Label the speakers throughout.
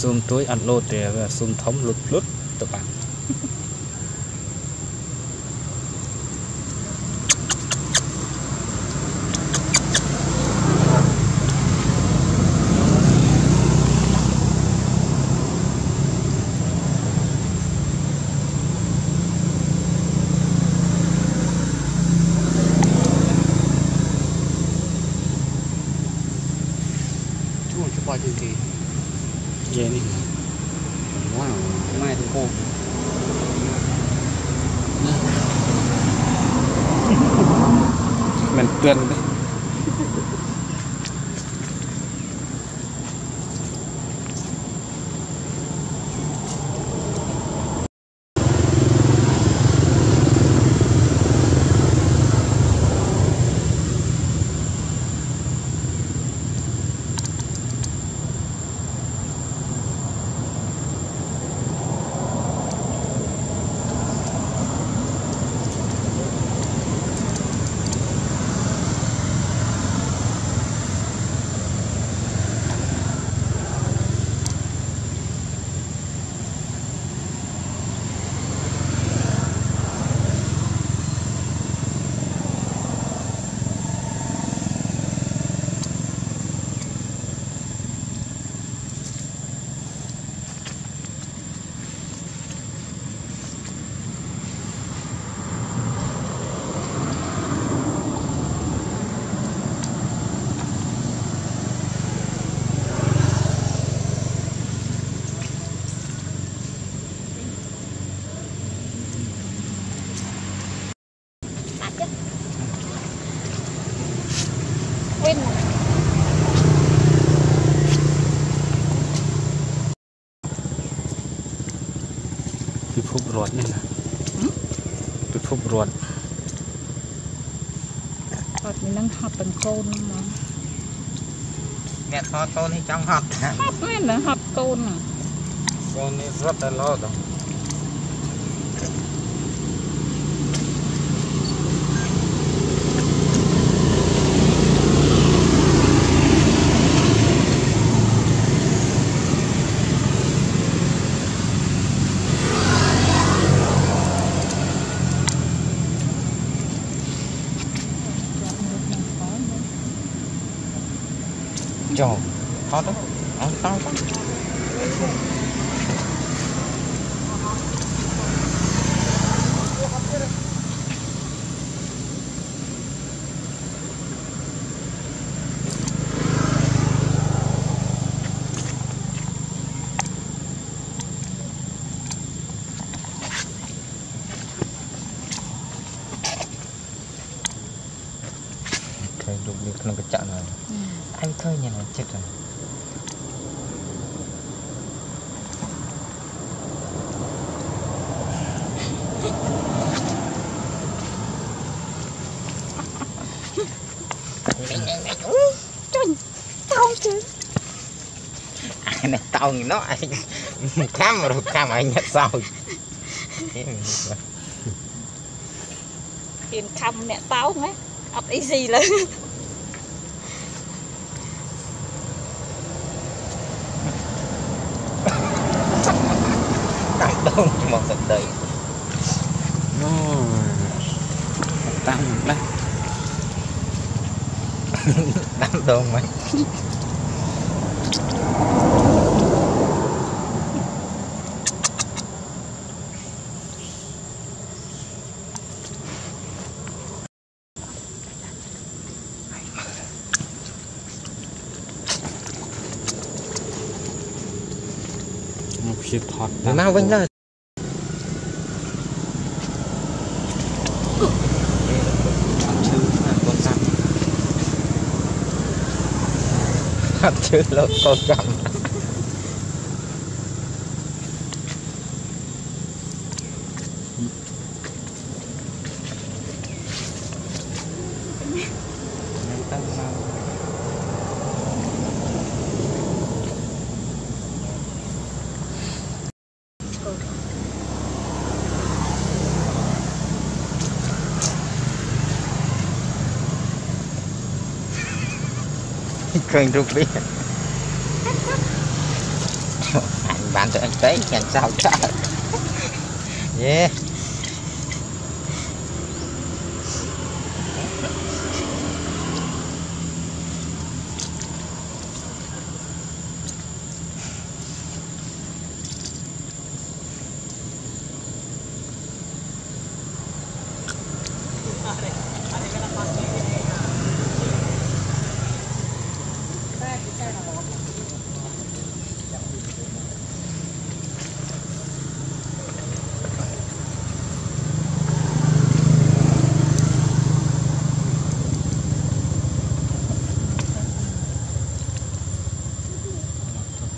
Speaker 1: ស៊ូមទួយអត់លោតទេវាស៊ូ មិនទឿនទេ
Speaker 2: វិញ
Speaker 1: ពិភពរត់នេះណា ពិភពរត់
Speaker 2: អត់មាននឹងហត់ទាំងកូនហ្មង
Speaker 3: អ្នកថតកូននេះចង់ហត់ថា
Speaker 2: ហត់មែនណាហត់កូនហ្នឹង
Speaker 3: កូននេះរត់តែលោត ចូលថតទៅអ ឃើញរូបនេះក្នុងកញ្ចក់ហ្នឹងអញឃើញយ៉ាងចិត្តហ្នឹង
Speaker 2: ចាញ់តោជើ
Speaker 3: ai này tao nó anh cam rồi cam anh nhận sao
Speaker 2: ហ៊ានខំអ្នកតោណា អត់អីស៊ីលើ
Speaker 3: តាមដងមកសក្តី
Speaker 1: អូតាមដែរ
Speaker 3: តាមដងមក
Speaker 1: មកព្យាថត
Speaker 3: Mày mau vinh lên chứ là con ឃើញរូបនេះតែអញតែខាងចោលចោលយេ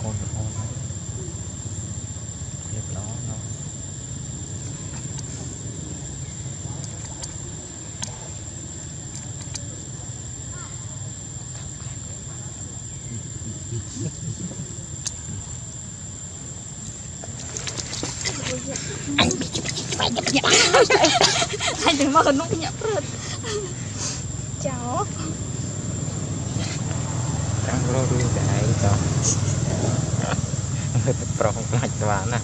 Speaker 3: កូនអូនរៀបល្អណាស់
Speaker 2: Anh đừng mơ nút nhậm rớt Cháu
Speaker 3: ចាំរករឿងតែឯងតោះទៅប្រុសខ្លាចស្វាណា